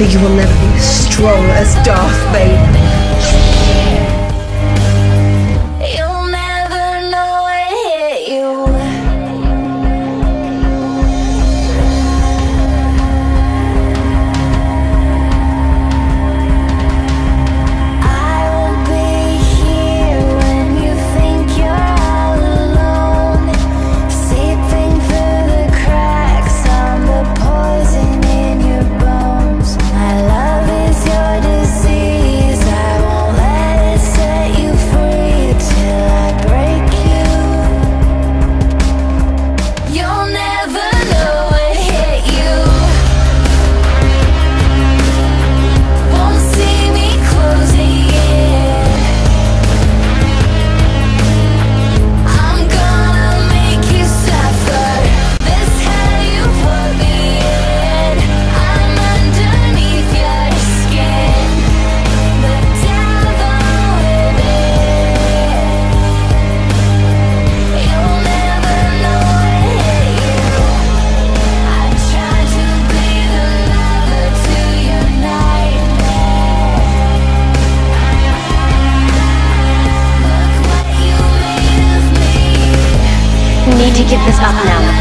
that you will never be as strong as Darth Vader. need to give this up now.